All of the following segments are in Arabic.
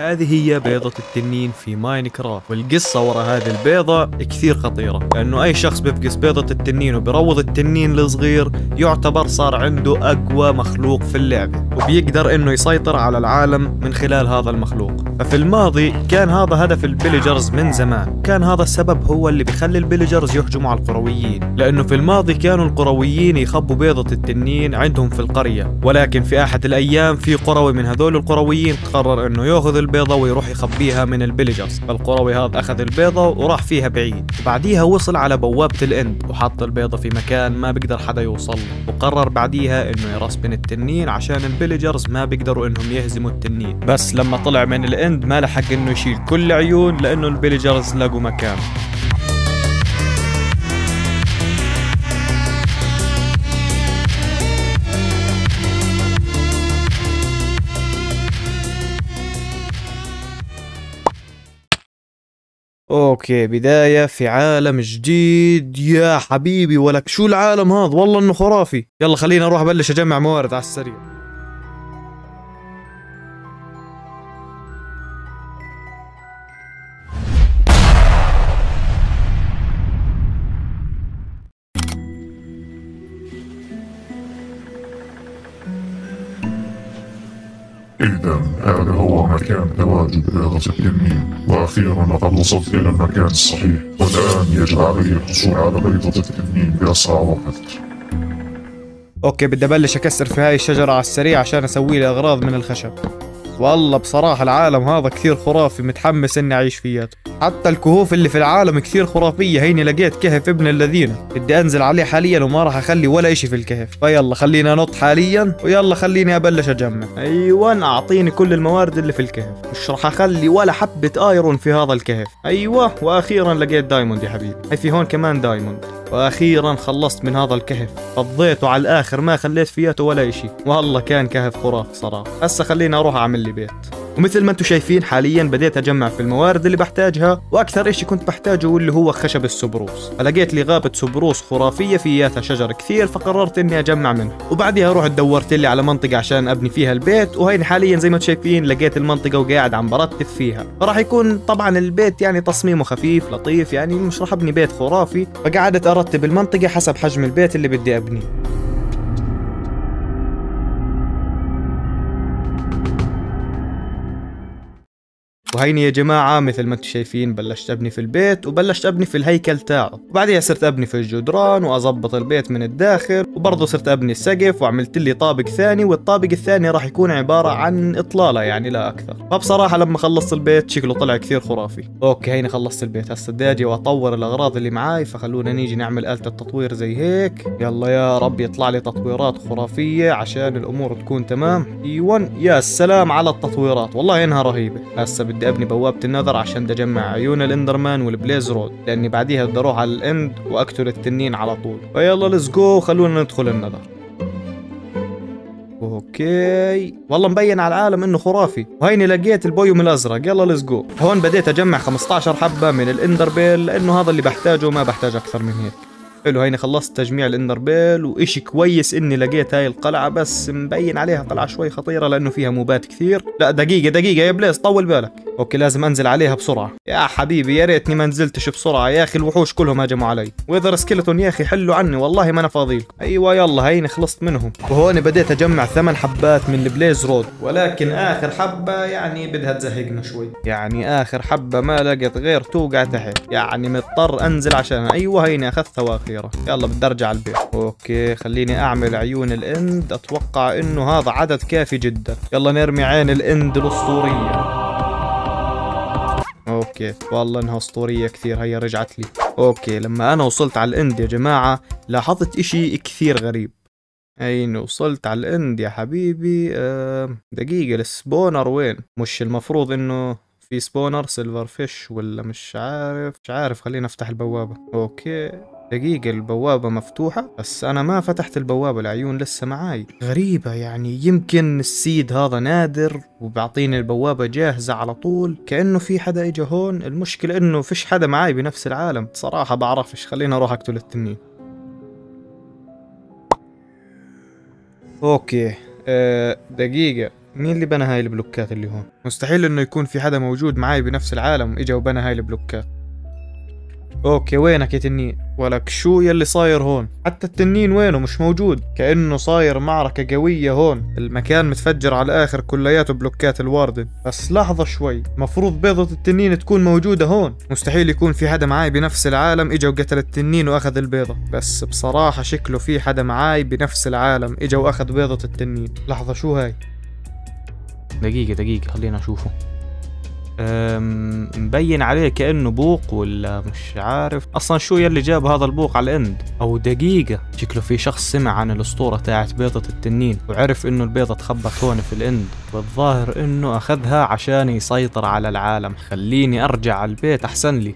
هذه هي بيضة التنين في ماينكرافت والقصة ورا هذه البيضة كثير خطيرة لأنه أي شخص بيفقس بيضة التنين وبيروض التنين الصغير يعتبر صار عنده أقوى مخلوق في اللعبة وبيقدر إنه يسيطر على العالم من خلال هذا المخلوق. ففي الماضي كان هذا هدف ال pillagers من زمان كان هذا السبب هو اللي بيخلي ال pillagers يهجموا على القرويين لأنه في الماضي كانوا القرويين يخبوا بيضة التنين عندهم في القرية ولكن في أحد الأيام في قروي من هذول القرويين قرر إنه يأخذ البيضة ويروح يخبيها من ال pillagers فالقروي هذا أخذ البيضة وراح فيها بعيد. وبعديها وصل على بوابة ال End وحط البيضة في مكان ما بيقدر حدا يوصل وقرر بعديها إنه ي respawn التنين عشان ال pillagers ما بيقدروا إنهم يهزموا التنين. بس لما طلع من ال End ما لحق إنه يشيل كل عيون لأنه ال pillagers لقوا مكان. okay بداية في عالم جديد. يا حبيبي ولك شو العالم هذا؟ والله إنه خرافي. يلا خليني أروح أبلش أجمع موارد على السريع. إذا هذا هو مكان تواجد بيضة التنين وأخيرا لقد وصلت إلى المكان الصحيح. والآن يجب علي الحصول على بيضة التنين بأسرع وقت okay بدي أبلش أكسر في هاي الشجرة على السريع عشان أسوي لي أغراض من الخشب. والله بصراحة العالم هذا كثير خرافي متحمس إني أعيش فياته حتى الكهوف اللي في العالم كثير خرافية. هيني لقيت كهف ابن الذين. بدي أنزل عليه حاليا وما راح أخلي ولا إشي في الكهف. فيلا خليني انط حاليا ويلا خليني أبلش أجمع. أيوه أعطيني كل الموارد اللي في الكهف. مش راح أخلي ولا حبة iron في هذا الكهف. أيوه وأخيرا لقيت diamond يا حبيبي. هي في هون كمان diamond. وأخيرا خلصت من هذا الكهف. فضيته على الآخر ما خليت فياته ولا إشي. والله كان كهف خرافي صراحة. هسه خليني أروح أعمل لي بيت. ومثل ما أنتم شايفين حاليا بديت أجمع في الموارد اللي بحتاجها وأكثر إشي كنت بحتاجه واللي هو خشب ال spruce. فلقيت لي غابة spruce خرافية فياتها شجر كثير فقررت إني أجمع منها وبعدها رحت دورت لي على منطقة عشان أبني فيها البيت وهين حاليا زي ما أنتم شايفين لقيت المنطقة وقاعد عم برتب فيها. فراح يكون طبعا البيت يعني تصميمه خفيف لطيف يعني مش راح أبني بيت خرافي. فقعدت أرتب المنطقة حسب حجم البيت اللي بدي أبنيه. وهيني يا جماعة مثل ما أنتم شايفين بلشت أبني في البيت وبلشت أبني في الهيكل تاعه. وبعدها صرت أبني في الجدران وأظبط البيت من الداخل وبرضه صرت أبني السقف وعملت لي طابق ثاني والطابق الثاني راح يكون عبارة عن إطلالة يعني لا أكثر. فبصراحة لما خلصت البيت شكله طلع كثير خرافي. okay هيني خلصت البيت. هسه بدي أجي وأطور الأغراض اللي معاي فخلونا نيجي نعمل آلة التطوير زي هيك. يلا يا رب يطلع لي تطويرات خرافية عشان الأمور تكون تمام. أيوا يا سلام على التطويرات. والله إنها رهيبة. هسه أبني بوابة ال Nether عشان بدي أجمع عيون ال Enderman وال blaze rod لأني بعديها بدي أروح على ال End وأقتل التنين على طول. فيلا let's go خلونا ندخل ال Nether. Okay. والله مبين على العالم إنه خرافي. وهيني لقيت ال biome الأزرق. يلا let's go هون بديت أجمع 15 حبة من ال ender pearl لأنه هذا اللي بحتاجه ما بحتاج أكثر من هيك. حلو هيني خلصت تجميع ال ender pearl وإشي كويس إني لقيت هاي القلعة بس مبين عليها قلعة شوي خطيرة لأنه فيها موبات كثير. لا دقيقة دقيقة يا blaze طول بالك. okay لازم أنزل عليها بسرعة. يا حبيبي يا ريتني ما نزلتش بسرعة. يا أخي الوحوش كلهم هجموا علي. وإذا skeleton يا أخي حلوا عني والله ما أنا فاضيلكم أيوه يلا هيني خلصت منهم. وهون بديت أجمع ثمان حبات من ال blaze rod. ولكن آخر حبة يعني بدها تزهقنا شوي. يعني آخر حبة ما لقيت غير توقع تحت. يعني مضطر أنزل عشان أيوه هيني أخذتها وأخيرا يلا بدي أرجع على البيت. okay خليني أعمل عيون ال End. أتوقع إنه هذا عدد كافي جدا. يلا نرمي عين ال End الأسطورية. okay والله إنها أسطورية كثير هيا رجعت لي. okay لما أنا وصلت على ال End يا جماعة لاحظت إشي كثير غريب. هيني وصلت على ال End يا حبيبي؟ أه دقيقة ال spawner وين؟ مش المفروض إنه في spawner؟ silverfish ولا مش عارف؟ مش عارف خلينا أفتح البوابة. okay. دقيقة البوابة مفتوحة بس أنا ما فتحت البوابة العيون لسه معاي. غريبة يعني يمكن ال seed هذا نادر وبعطيني البوابة جاهزة على طول. كأنه في حدا إجا هون. المشكلة إنه فيش حدا معاي بنفس العالم. صراحة بعرفش خلينا أروح أقتل التنين. okay. أه دقيقة. مين اللي بنى هاي البلوكات اللي هون؟ مستحيل إنه يكون في حدا موجود معي بنفس العالم إجا وبنى هاي البلوكات. okay وينك يا تنين؟ ولك شو يلي صاير هون؟ حتى التنين وينه مش موجود. كأنه صاير معركة قوية هون. المكان متفجر على الآخر كلياته بلوكات ال Warden بس لحظة شوي. مفروض بيضة التنين تكون موجودة هون. مستحيل يكون في حدا معاي بنفس العالم إجا وقتل التنين وأخذ البيضة. بس بصراحة شكله في حدا معاي بنفس العالم إجا وأخذ بيضة التنين. لحظة شو هاي؟ دقيقة دقيقة خلينا اشوفه أم، مبين عليه كأنه بوق ولا مش عارف. أصلا شو يلي جاب هذا البوق على ال End؟ أو دقيقة. شكله في شخص سمع عن الأسطورة تاعت بيضة التنين وعرف إنه البيضة تخبت هون في ال End. والظاهر إنه أخذها عشان يسيطر على العالم. خليني أرجع على البيت أحسن لي.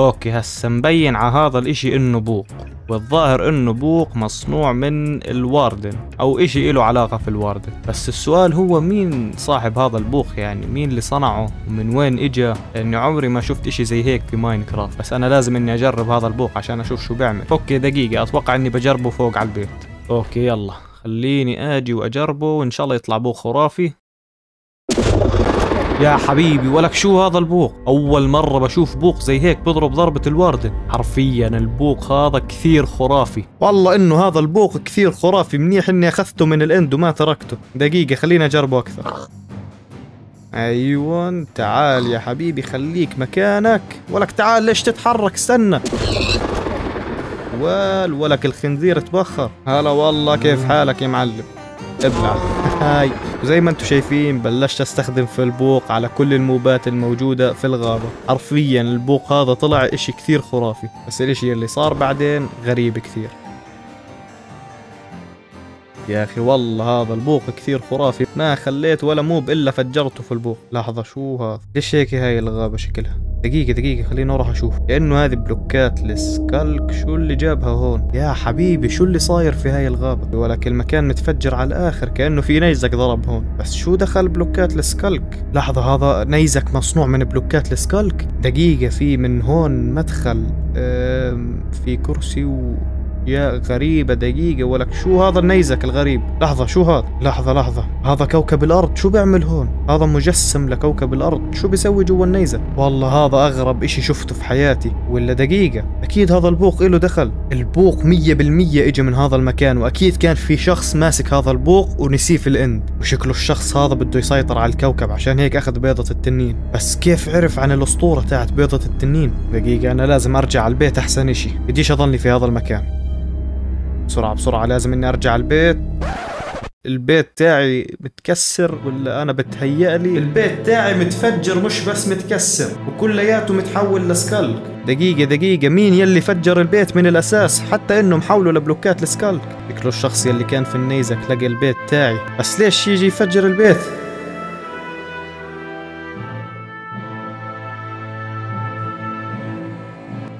okay هسا مبين على هذا الإشي إنه بوق. والظاهر إنه بوق مصنوع من ال Warden أو إشي له علاقة في ال Warden. بس السؤال هو مين صاحب هذا البوق يعني؟ مين اللي صنعه؟ ومن وين إجا؟ لأني عمري ما شفت إشي زي هيك في ماينكرافت. بس أنا لازم إني أجرب هذا البوق عشان أشوف شو بيعمل. okay دقيقة أتوقع إني بجربه فوق على البيت. okay يلا. خليني آجي وأجربه وإن شاء الله يطلع بوق خرافي. يا حبيبي ولك شو هذا البوق؟ أول مرة بشوف بوق زي هيك بضرب ضربة ال Warden حرفيا البوق هذا كثير خرافي. والله إنه هذا البوق كثير خرافي. منيح إني أخذته من ال End وما تركته. دقيقة خليني أجربه أكثر. أيوه تعال يا حبيبي خليك مكانك. ولك تعال ليش تتحرك؟ استنى. وال ولك الخنزير تبخر. هلا والله كيف حالك يا معلم؟ ابلع. هاي. وزي ما أنتم شايفين بلشت أستخدم في البوق على كل الموبات الموجودة في الغابة. حرفيا البوق هذا طلع إشي كثير خرافي. بس الإشي اللي صار بعدين غريب كثير. يا أخي والله هذا البوق كثير خرافي. ما خليت ولا موب إلا فجرته في البوق. لحظة شو هذا؟ ليش هيك هاي الغابة شكلها؟ دقيقة دقيقة خليني أروح أشوف. كأنه هذه بلوكات ال sculk. شو اللي جابها هون؟ يا حبيبي شو اللي صاير في هاي الغابة؟ ولكن المكان متفجر على الآخر كأنه في نيزك ضرب هون. بس شو دخل بلوكات ال sculk؟ لحظة هذا نيزك مصنوع من بلوكات ال sculk؟ دقيقة في من هون مدخل في كرسي و يا غريبة دقيقة ولك شو هذا النيزك الغريب؟ لحظة شو هذا؟ لحظة لحظة. هذا كوكب الأرض شو بيعمل هون؟ هذا مجسم لكوكب الأرض شو بيسوي جوا النيزك؟ والله هذا أغرب إشي شفته في حياتي. ولا دقيقة أكيد هذا البوق إله دخل. البوق مية بالمية إجا من هذا المكان وأكيد كان في شخص ماسك هذا البوق ونسيه في ال End. وشكله الشخص هذا بده يسيطر على الكوكب عشان هيك أخذ بيضة التنين. بس كيف عرف عن الأسطورة تاعت بيضة التنين؟ دقيقة أنا لازم أرجع على البيت أحسن إشي. بديش أضلني في هذا المكان. بسرعة بسرعة لازم إني أرجع البيت. البيت تاعي متكسر ولا أنا بتهيأ لي؟ البيت تاعي متفجر مش بس متكسر وكلياته متحول لسكالك. دقيقة دقيقة مين يلي فجر البيت من الأساس؟ حتى انه محوله لبلوكات السكالك. شكله الشخص يلي كان في النيزك لقى البيت تاعي. بس ليش يجي يفجر البيت؟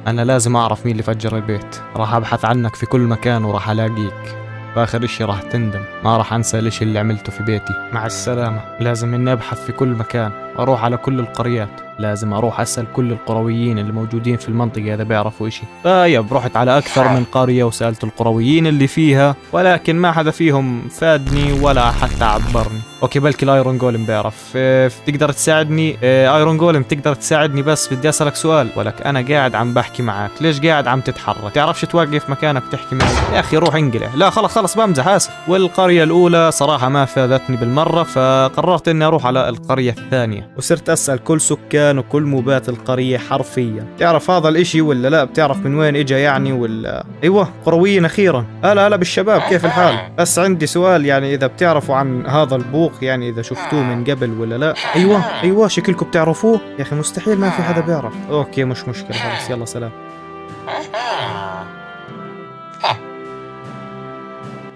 أنا لازم أعرف مين اللي فجر البيت. راح أبحث عنك في كل مكان وراح ألاقيك. وآخر إشي راح تندم. ما راح أنسى الإشي اللي عملته في بيتي. مع السلامة. لازم إني أبحث في كل مكان. أروح على كل القريات. لازم أروح أسأل كل القرويين اللي موجودين في المنطقة إذا بيعرفوا إشي. طيب رحت على أكثر من قرية وسألت القرويين اللي فيها ولكن ما حدا فيهم فادني ولا حتى عبرني. okay بلكي ال iron golem بيعرف. إيه، تقدر تساعدني؟ إيه، iron golem تقدر تساعدني بس بدي أسألك سؤال. ولك أنا قاعد عم بحكي معك ليش قاعد عم تتحرك؟ تعرفش توقف مكانك تحكي معي؟ يا أخي روح انقلع. لا خلص خلص بمزح آسف. والقرية الأولى صراحة ما فادتني بالمرة فقررت إني أروح على القرية الثانية وصرت أسأل كل سكان وكل موبات القرية حرفيا. تعرف هذا الإشي ولا لا؟ بتعرف من وين إجا يعني ولا؟ أيوه قرويين أخيرا. هلا هلا بالشباب كيف الحال؟ بس عندي سؤال يعني إذا بتعرفوا عن هذا البوق يعني إذا شفتوه من قبل ولا لا؟ أيوه أيوه شكلكم بتعرفوه؟ يا أخي مستحيل ما في حدا بيعرف. أوكي مش مشكلة خلاص يلا سلام.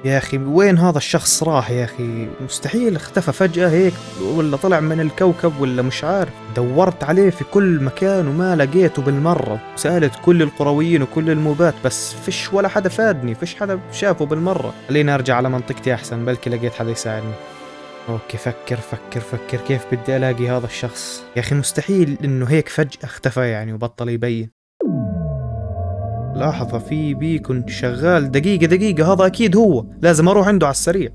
يا أخي وين هذا الشخص راح يا أخي؟ مستحيل اختفى فجأة هيك ولا طلع من الكوكب ولا مش عارف. دورت عليه في كل مكان وما لقيته بالمرة. سألت كل القرويين وكل الموبات بس فيش ولا حدا فادني فيش حدا شافه بالمرة. خليني أرجع على منطقتي أحسن بلكي لقيت حدا يساعدني. أوكي فكر فكر فكر كيف بدي ألاقي هذا الشخص؟ يا أخي مستحيل إنه هيك فجأة اختفى يعني وبطل يبين. لحظة في بيكون شغال. دقيقة دقيقة هذا أكيد هو. لازم أروح عنده على السريع.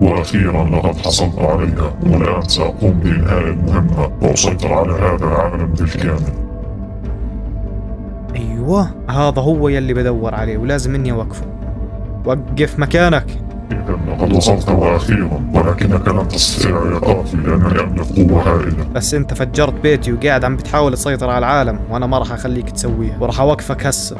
وأخيرا لقد حصلت عليها والآن سأقوم بإنهاء المهمة. وأسيطر على هذا العالم بالكامل. أيوه هذا هو يلي بدور عليه ولازم إني أوقفه. وقف مكانك. إذا لقد وصلت وأخيرا ولكنك لن تستطيع إيقافي لأنني أملك قوة هائلة بس أنت فجرت بيتي وقاعد عم بتحاول تسيطر على العالم وأنا ما راح أخليك تسويها وراح أوقفك هسه.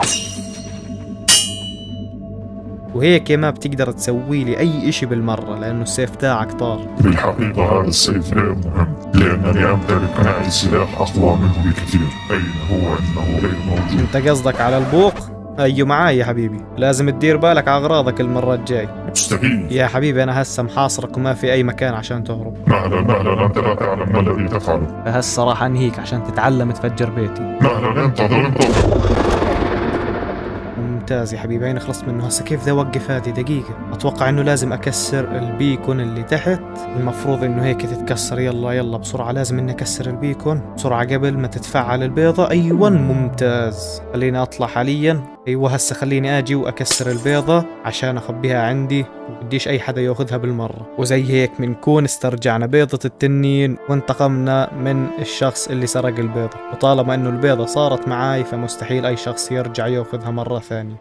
وهيك ما بتقدر تسوي لي أي إشي بالمرة لأنه السيف تاعك طار. بالحقيقة هذا السيف غير مهم لأنني أمتلك معي سلاح أقوى منه بكثير. أين هو؟ إنه غير موجود. أنت قصدك على البوق؟ أيوه معاي يا حبيبي لازم تدير بالك على اغراضك المرة الجاي مستحيل يا حبيبي أنا هسه محاصرك وما في اي مكان عشان تهرب مهلا مهلا أنت لا تعلم ما الذي تفعله هسه راح انهيك عشان تتعلم تفجر بيتي مهلا انتظر انتظر ممتاز يا حبيبي. أنا خلصت منه؟ هسه كيف بدي اوقف هذه؟ دقيقة. أتوقع إنه لازم أكسر البيكون اللي تحت. المفروض إنه هيك تتكسر. يلا يلا بسرعة. لازم إني أكسر البيكون. بسرعة قبل ما تتفعل البيضة. أيوه ممتاز. خليني أطلع حاليا. أيوه هسه خليني آجي وأكسر البيضة عشان أخبيها عندي. وبديش أي حدا يأخذها بالمرة. وزي هيك بنكون استرجعنا بيضة التنين وانتقمنا من الشخص اللي سرق البيضة. وطالما إنه البيضة صارت معاي فمستحيل أي شخص يرجع يأخذها مرة ثانية.